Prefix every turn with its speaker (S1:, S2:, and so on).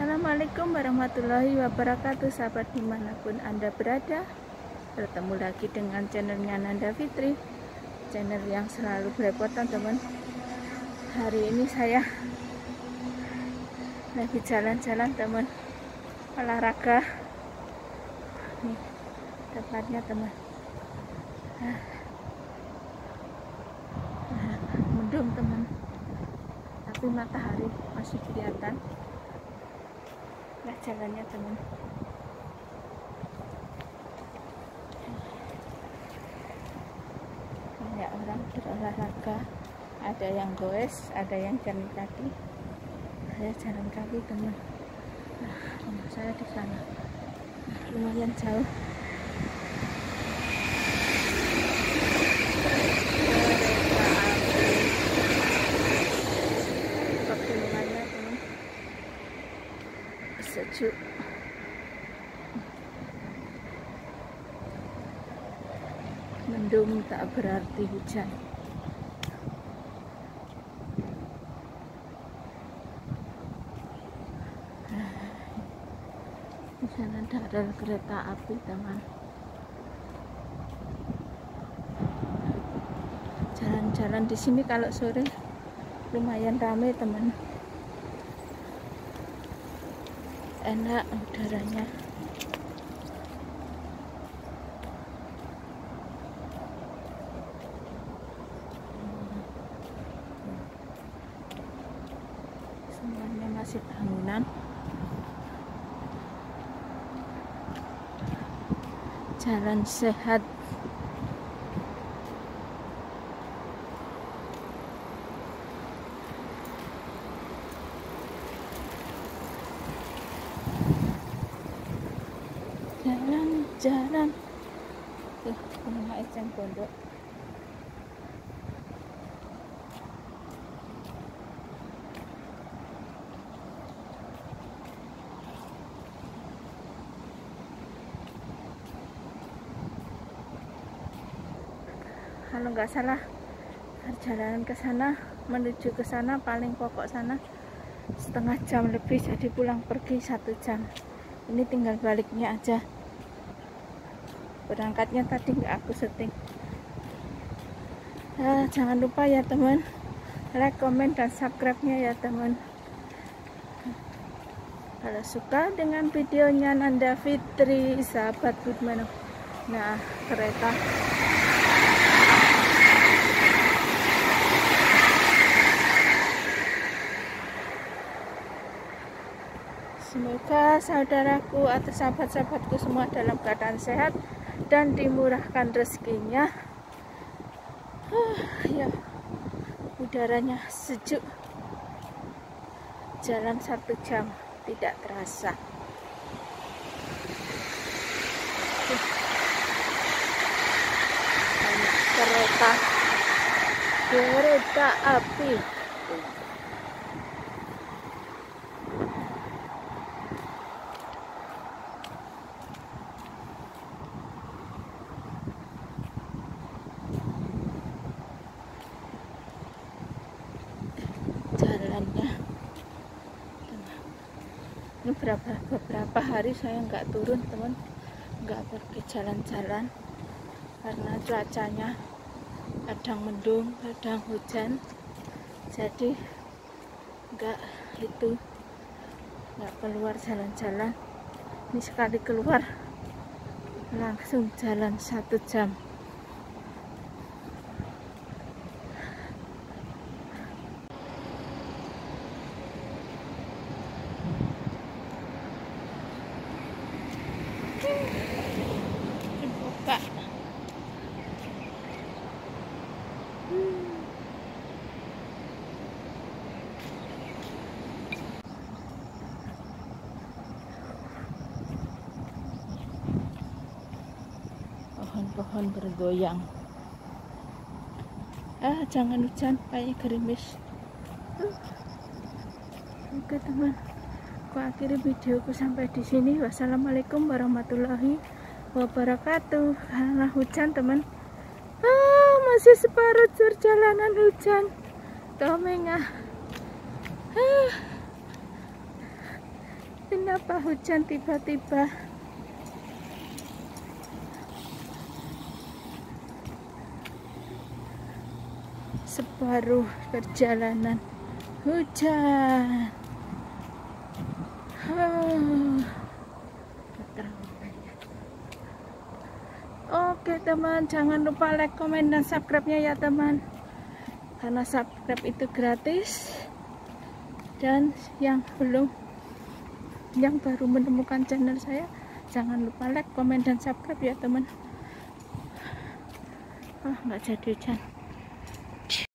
S1: Assalamualaikum warahmatullahi wabarakatuh Sahabat di mana pun anda berada. Bertemu lagi dengan channelnya Nanda Fitri Channel yang selalu berepotan teman Hari ini saya Lagi jalan-jalan teman. Olahraga. Nih tempatnya teman. Mendung teman. Tapi matahari masih kelihatan lah jalannya teman. Banyak orang berolahraga. Ada yang goes ada yang jalan kaki. Saya jalan kaki teman. Nah rumah saya di sana. Nah, lumayan jauh sejuk mendung tak berarti hujan. Di sana ada kereta api teman. Jalan-jalan di sini kalau sore lumayan ramai teman enak udaranya. Semuanya masih bangunan. Jalan sehat jalan-jalan tuh rumah eceng pondok kalau nggak salah. Perjalanan ke sana menuju ke sana paling pokok sana setengah jam lebih jadi pulang pergi satu jam. Ini tinggal baliknya aja berangkatnya tadi nggak aku setting nah, jangan lupa ya teman. Like, komen, dan subscribe nya ya teman. Kalau suka dengan videonya Nanda Fitri sahabat Budman nah kereta. Semoga saudaraku atau sahabat-sahabatku semua dalam keadaan sehat dan dimurahkan rezekinya. Uh, ya, udaranya sejuk. Jalan satu jam tidak terasa. Kereta, kereta api. jalannya ini berapa beberapa hari saya nggak turun teman. Nggak pergi jalan-jalan karena cuacanya kadang mendung kadang hujan. Jadi nggak itu nggak keluar jalan-jalan. Ini sekali keluar langsung jalan satu jam pohon-pohon bergoyang. Ah jangan hujan kayaknya gerimis. Oke teman. Aku akhiri videoku sampai di sini. Wassalamualaikum warahmatullahi wabarakatuh. Karena hujan teman. Ah masih separuh perjalanan hujan. Tomengah. Ah. Kenapa hujan tiba-tiba separuh perjalanan. Hujan. Oke teman, jangan lupa like, komen, dan subscribe-nya ya teman. Karena subscribe itu gratis. Dan yang belum Yang baru menemukan channel saya Jangan lupa like, komen, dan subscribe ya teman. Ah, nggak jadi hujan